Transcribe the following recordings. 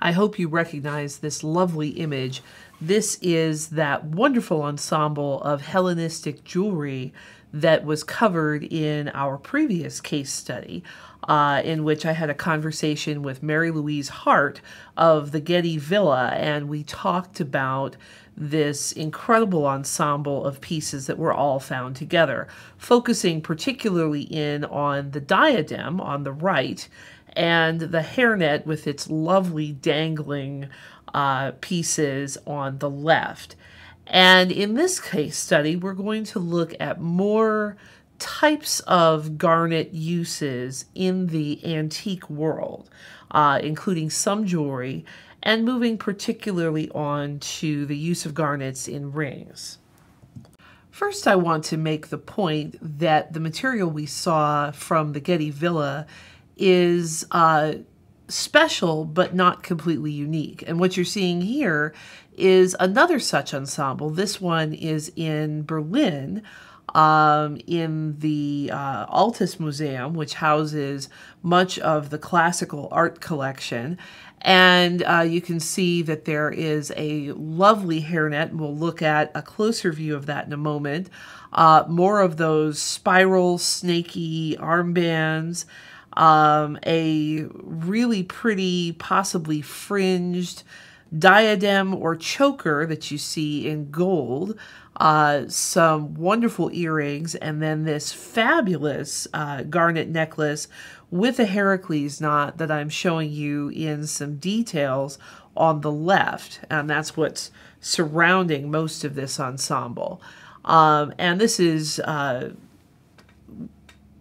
I hope you recognize this lovely image. This is that wonderful ensemble of Hellenistic jewelry that was covered in our previous case study, uh, in which I had a conversation with Mary Louise Hart of the Getty Villa, and we talked about this incredible ensemble of pieces that were all found together, focusing particularly in on the diadem on the right and the hairnet with its lovely dangling uh, pieces on the left. And in this case study, we're going to look at more types of garnet uses in the antique world, uh, including some jewelry and moving particularly on to the use of garnets in rings. First, I want to make the point that the material we saw from the Getty Villa is uh, special but not completely unique. And what you're seeing here is another such ensemble. This one is in Berlin um, in the uh, Altes Museum, which houses much of the classical art collection. And uh, you can see that there is a lovely hairnet. We'll look at a closer view of that in a moment. Uh, more of those spiral, snaky armbands. Um, a really pretty, possibly fringed diadem or choker that you see in gold uh, some wonderful earrings, and then this fabulous uh, garnet necklace with a Heracles knot that I'm showing you in some details on the left. And that's what's surrounding most of this ensemble. Um, and this is uh,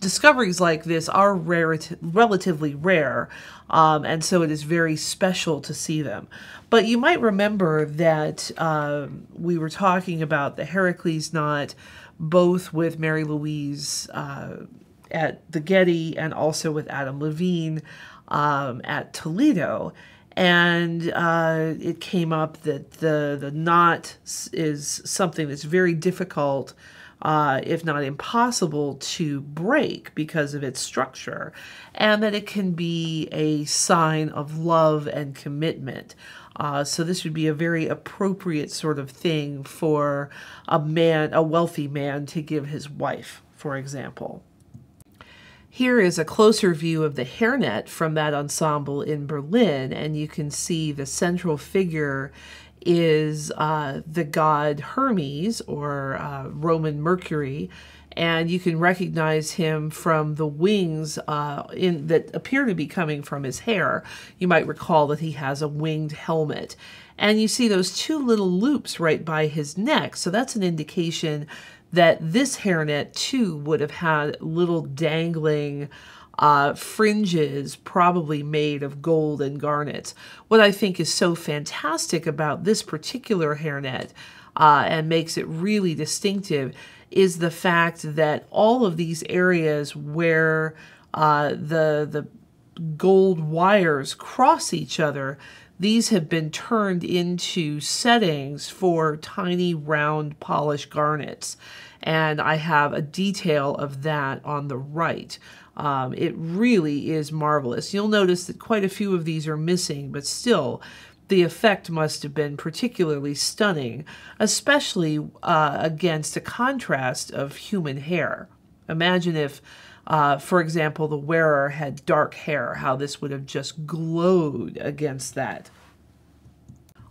discoveries like this are rare, relatively rare, um, and so it is very special to see them. But you might remember that um, we were talking about the Heracles knot both with Mary Louise uh, at the Getty and also with Adam Levine um, at Toledo. And uh, it came up that the, the knot is something that's very difficult uh, if not impossible, to break because of its structure, and that it can be a sign of love and commitment. Uh, so this would be a very appropriate sort of thing for a man, a wealthy man, to give his wife, for example. Here is a closer view of the hairnet from that ensemble in Berlin, and you can see the central figure is uh, the god Hermes or uh, Roman Mercury, and you can recognize him from the wings uh, in that appear to be coming from his hair. You might recall that he has a winged helmet, and you see those two little loops right by his neck. So that's an indication that this hairnet too would have had little dangling uh, fringes, probably made of gold and garnets. What I think is so fantastic about this particular hairnet uh, and makes it really distinctive is the fact that all of these areas where uh, the the gold wires cross each other, these have been turned into settings for tiny round polished garnets. And I have a detail of that on the right. Um, it really is marvelous. You'll notice that quite a few of these are missing, but still, the effect must have been particularly stunning, especially uh, against a contrast of human hair. Imagine if, uh, for example, the wearer had dark hair, how this would have just glowed against that.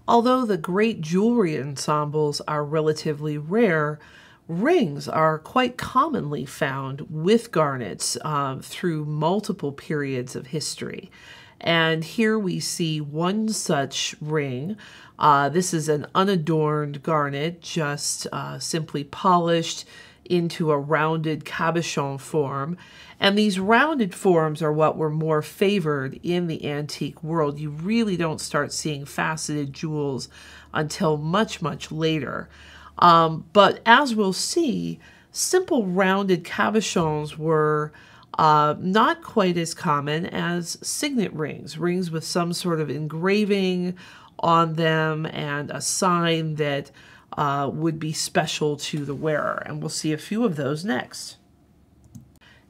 Although the great jewelry ensembles are relatively rare, Rings are quite commonly found with garnets uh, through multiple periods of history. And here we see one such ring. Uh, this is an unadorned garnet, just uh, simply polished into a rounded cabochon form. And these rounded forms are what were more favored in the antique world. You really don't start seeing faceted jewels until much, much later. Um, but as we'll see, simple rounded cabochons were uh, not quite as common as signet rings, rings with some sort of engraving on them and a sign that uh, would be special to the wearer. And we'll see a few of those next.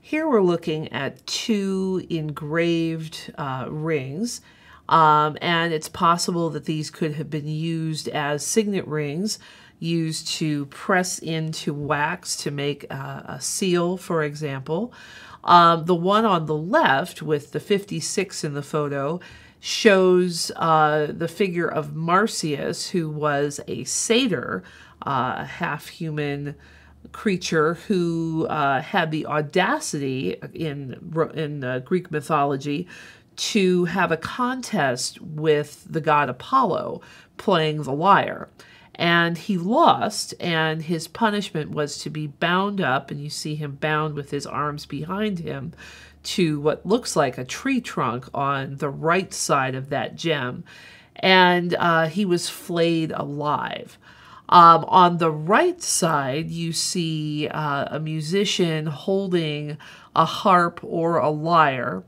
Here we're looking at two engraved uh, rings Um, and it's possible that these could have been used as signet rings, used to press into wax to make a, a seal, for example. Um, the one on the left with the 56 in the photo shows uh, the figure of Marsyas, who was a satyr, uh, a half human creature who uh, had the audacity in in uh, Greek mythology to have a contest with the god Apollo playing the lyre. And he lost, and his punishment was to be bound up, and you see him bound with his arms behind him to what looks like a tree trunk on the right side of that gem. And uh, he was flayed alive. Um, on the right side, you see uh, a musician holding a harp or a lyre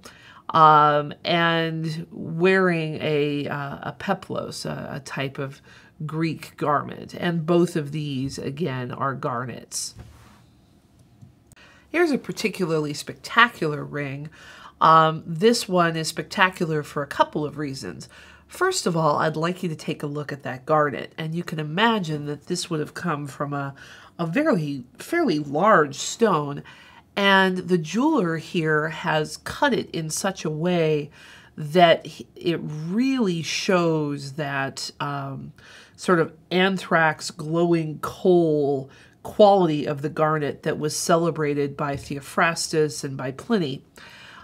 um, and wearing a, uh, a peplos, a, a type of Greek garment. And both of these, again, are garnets. Here's a particularly spectacular ring. Um, this one is spectacular for a couple of reasons. First of all, I'd like you to take a look at that garnet, and you can imagine that this would have come from a, a very fairly large stone, and the jeweler here has cut it in such a way that it really shows that um, sort of anthrax glowing coal quality of the garnet that was celebrated by Theophrastus and by Pliny.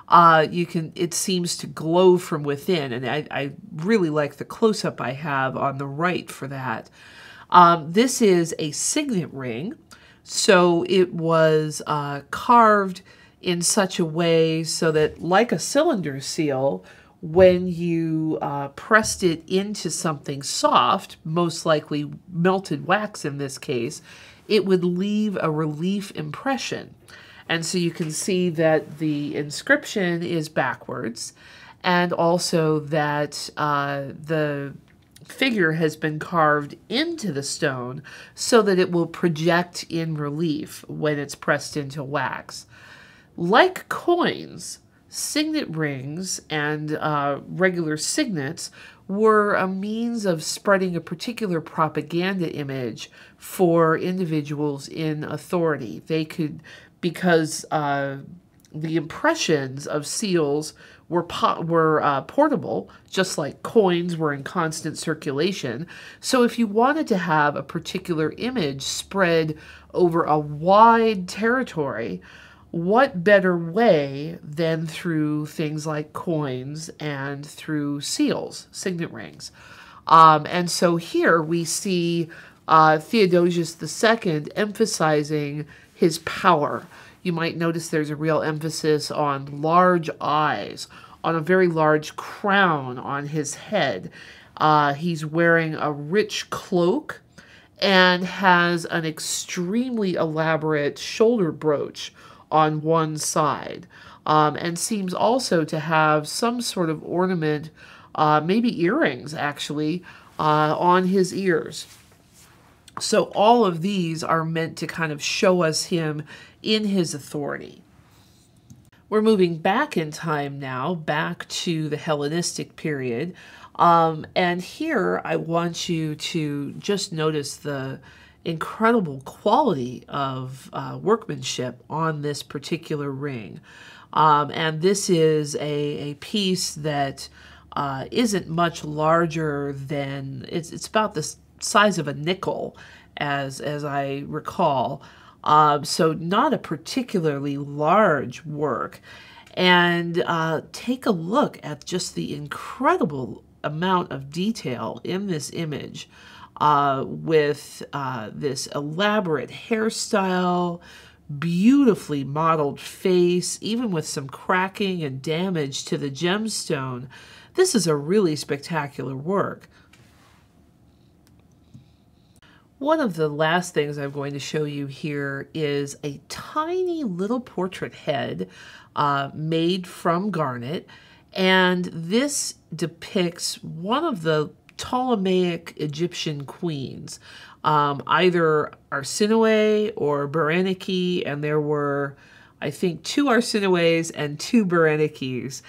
Uh, you can it seems to glow from within, and I, I really like the close up I have on the right for that. Um, this is a signet ring, so it was uh, carved in such a way so that, like a cylinder seal, when you uh, pressed it into something soft, most likely melted wax in this case, it would leave a relief impression. And so you can see that the inscription is backwards and also that uh, the figure has been carved into the stone so that it will project in relief when it's pressed into wax. Like coins, signet rings and uh, regular signets were a means of spreading a particular propaganda image for individuals in authority. They could because uh, the impressions of seals were po- were uh, portable, just like coins were in constant circulation. So if you wanted to have a particular image spread over a wide territory, what better way than through things like coins and through seals, signet rings? Um, and so here we see uh, Theodosius II emphasizing his power. You might notice there's a real emphasis on large eyes, on a very large crown on his head. Uh, he's wearing a rich cloak and has an extremely elaborate shoulder brooch on one side, um, and seems also to have some sort of ornament, uh, maybe earrings actually, uh, on his ears. So all of these are meant to kind of show us him in his authority. We're moving back in time now, back to the Hellenistic period. Um, and here I want you to just notice the incredible quality of uh, workmanship on this particular ring. Um, and this is a, a piece that uh, not much larger than, it's, it's about the size of a nickel, as, as I recall. Um, so not a particularly large work. And uh, take a look at just the incredible amount of detail in this image uh, with uh, this elaborate hairstyle, beautifully modeled face, even with some cracking and damage to the gemstone. This is a really spectacular work. One of the last things I'm going to show you here is a tiny little portrait head uh, made from garnet. And this depicts one of the Ptolemaic Egyptian queens, um, either Arsinoe or Berenike, and there were, I think two Arsinoes and two Berenikes.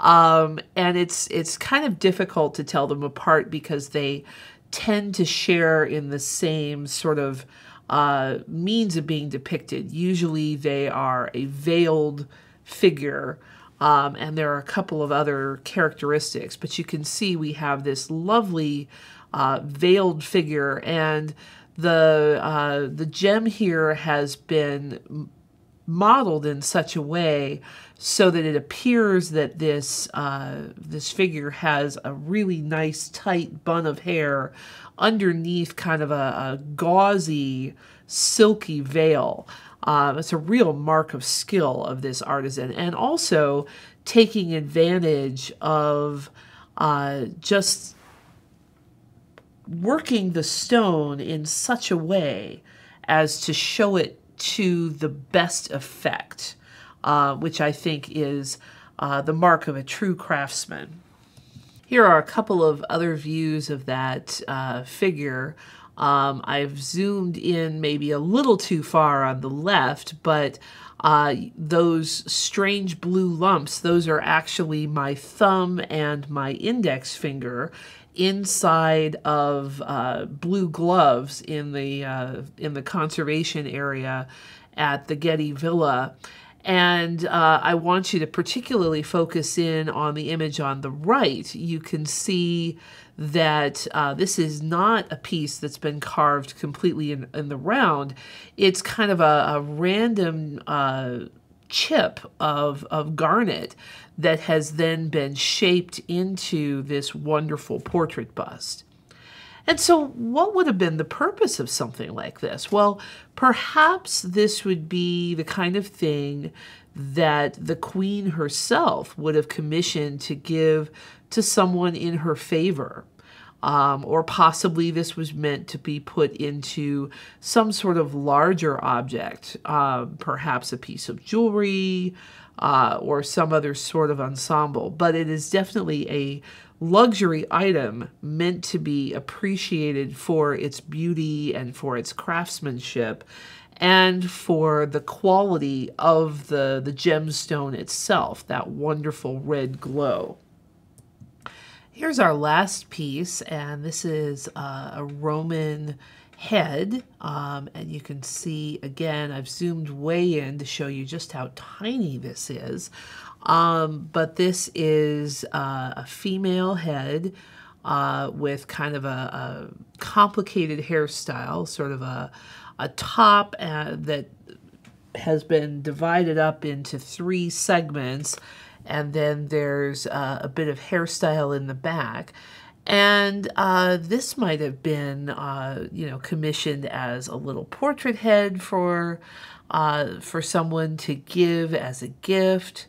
Um, and it's it's kind of difficult to tell them apart because they tend to share in the same sort of uh, means of being depicted. Usually they are a veiled figure. Um, and there are a couple of other characteristics, but you can see we have this lovely uh, veiled figure, and the uh, the gem here has been modeled in such a way so that it appears that this uh, this figure has a really nice tight bun of hair underneath kind of a, a gauzy silky veil. Um, it's a real mark of skill of this artisan and also taking advantage of uh, just working the stone in such a way as to show it to the best effect, uh, which I think is uh, the mark of a true craftsman. Here are a couple of other views of that uh, figure. Um, I've zoomed in maybe a little too far on the left, but uh, those strange blue lumps, those are actually my thumb and my index finger inside of uh, blue gloves in the uh, in the conservation area at the Getty Villa. And uh, I want you to particularly focus in on the image on the right. You can see that uh, this is not a piece that's been carved completely in, in the round. It's kind of a, a random uh, chip of, of garnet that has then been shaped into this wonderful portrait bust. And so, what would have been the purpose of something like this? Well, perhaps this would be the kind of thing that the queen herself would have commissioned to give to someone in her favor. Um, or possibly this was meant to be put into some sort of larger object, uh, perhaps a piece of jewelry uh, or some other sort of ensemble. But it is definitely a luxury item meant to be appreciated for its beauty and for its craftsmanship and for the quality of the, the gemstone itself, that wonderful red glow. Here's our last piece, and this is uh, a Roman head. Um, and you can see, again, I've zoomed way in to show you just how tiny this is. Um, but this is uh, a female head uh, with kind of a, a, complicated hairstyle, sort of a, a top uh, that has been divided up into three segments, and then there's uh, a bit of hairstyle in the back. And uh, this might have been, uh, you know, commissioned as a little portrait head for uh, for someone to give as a gift.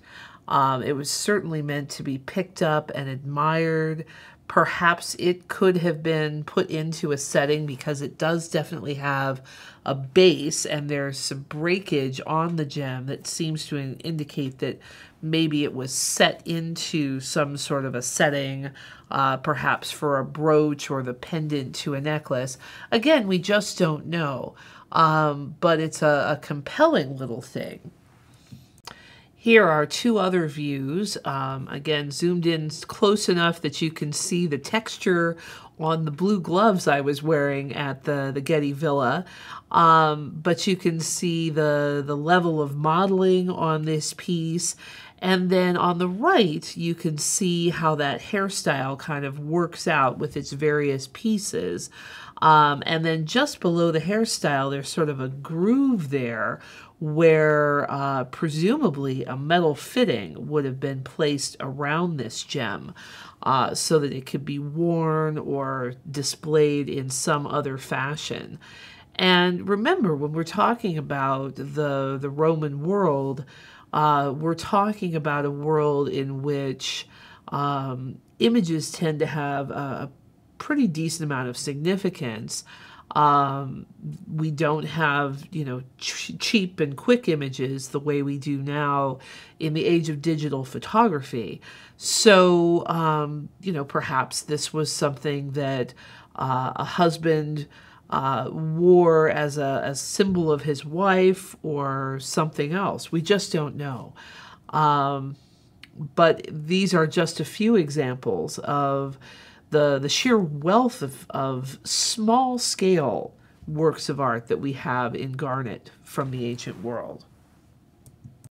Um, it was certainly meant to be picked up and admired. Perhaps it could have been put into a setting because it does definitely have a base and there's some breakage on the gem that seems to indicate that maybe it was set into some sort of a setting, uh, perhaps for a brooch or the pendant to a necklace. Again, we just don't know, um, but it's a, a compelling little thing. Here are two other views, um, again zoomed in close enough that you can see the texture on the blue gloves I was wearing at the, the Getty Villa. Um, but you can see the, the level of modeling on this piece. And then on the right, you can see how that hairstyle kind of works out with its various pieces. Um, and then just below the hairstyle, there's sort of a groove there where uh, presumably a metal fitting would have been placed around this gem uh, so that it could be worn or displayed in some other fashion. And remember, when we're talking about the, the Roman world, uh, we're talking about a world in which um, images tend to have a, pretty decent amount of significance. Um, we don't have, you know, ch cheap and quick images the way we do now in the age of digital photography. So, um, you know, perhaps this was something that uh, a husband uh, wore as a, a symbol of his wife or something else. We just don't know. Um, but these are just a few examples of the, the sheer wealth of, of small scale works of art that we have in garnet from the ancient world.